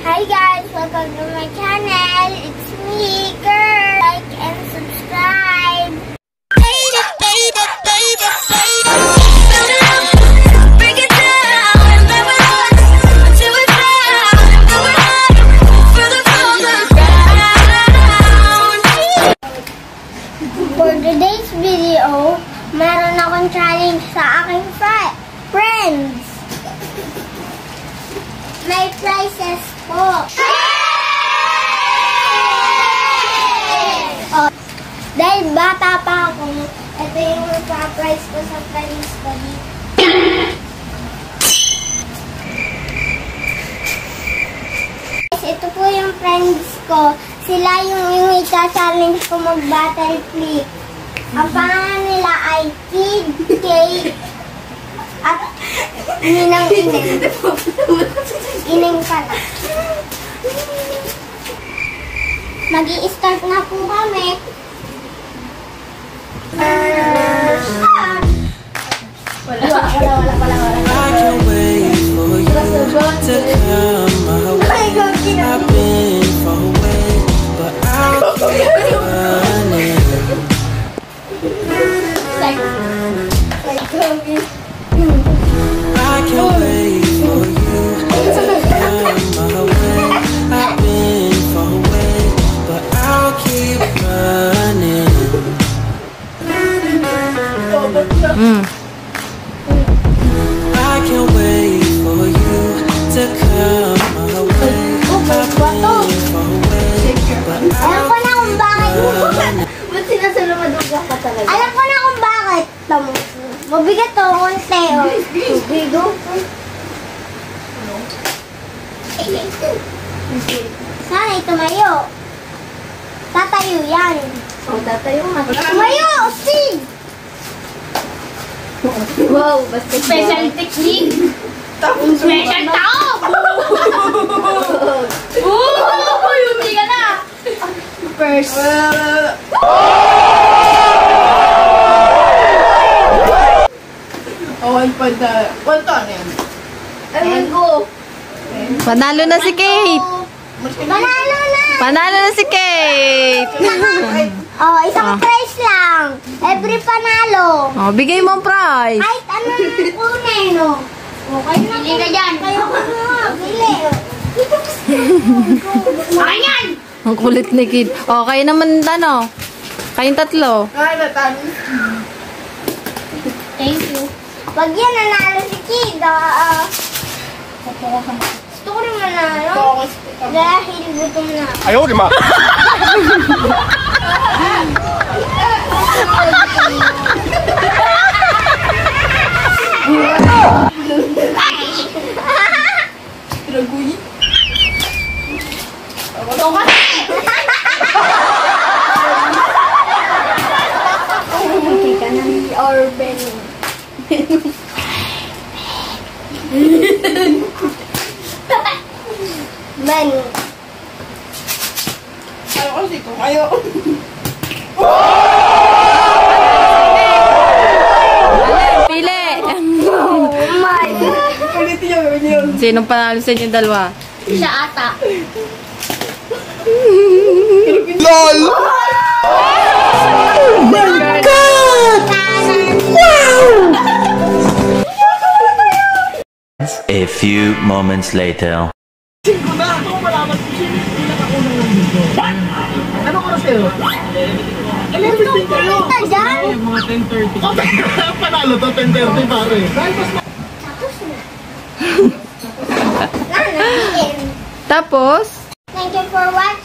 Hi guys, welcome to my channel. It's me, girl. Like and subscribe. For today's video, meron akong challenge sa akin Oh, dahil bata pa ako, ito yung prize ko sa dito. Guys, Ito po yung friends ko. Sila yung yung ika-challenge ko mag-battle flip. Ang pangalan nila ay Kid, Kate, at Ninang. Ineng mag start na po kami. Start! Wala, wala, wala, wala, wala. I can't wait Mabigat to, konti. Oh. Tubig, oh. Sana tumayo. Tatayo yan. O, tatayo nga. Tumayo, Sid! Wow, basta Special technique. Special tao. Oo, yung ka na. First. Pa da. Kwento ano yan? Ay, go. Panalo na si Kate! Manalo na! Panalo na si Kate! Oh, isang prize lang. Every panalo. oh, bigay mo ang prize. Kahit anong kunin, no? Okay na. Bili ka dyan. Kayo ka na. Bili. Akin yan. Ang kulit ni Kid. Oh, kayo naman, ano? Kayong tatlo. Kaya na. Thank you. Pag yan nanalo si Kid, ah, ah, gusto ko rin manalo. Dahil gutom na. 哎呦 Ben. Ayaw kasi kung ayaw. Pili! Oh my. Ulitin niya gawin niyo. Sinong panalo sa inyo dalawa? Siya ata. LOL A few moments later. Singko na. Ako malaman ko sino yung pinakaunang ng mundo. Anong oras kayo? 11 kayo. Kita dyan. Mga 10.30. Panalo to, 10.30 pare. Dahil mas Tapos na. Nanahin. Tapos, Thank you for watching.